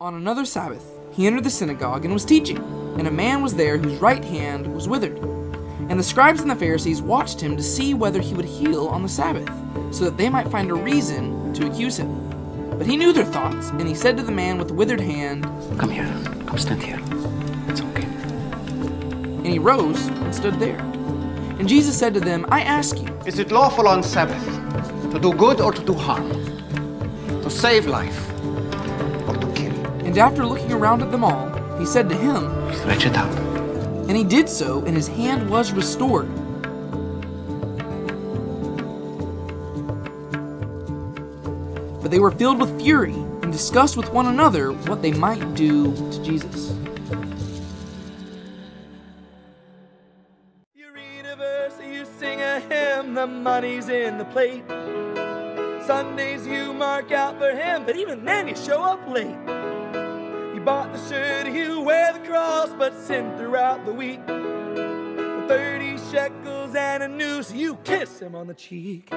On another Sabbath, he entered the synagogue and was teaching, and a man was there whose right hand was withered. And the scribes and the Pharisees watched him to see whether he would heal on the Sabbath, so that they might find a reason to accuse him. But he knew their thoughts, and he said to the man with the withered hand, Come here. Come stand here. It's okay. and he rose and stood there. And Jesus said to them, I ask you, Is it lawful on Sabbath to do good or to do harm? To save life or to kill? And after looking around at them all, he said to him, Stretch it out. and he did so, and his hand was restored. But they were filled with fury and discussed with one another what they might do to Jesus. You read a verse, you sing a hymn, the money's in the plate. Sundays you mark out for him, but even then you show up late. Bought the shirt, you wear the cross, but sin throughout the week. For 30 shekels and a noose, you kiss him on the cheek.